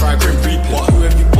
try grim reaper. Who have you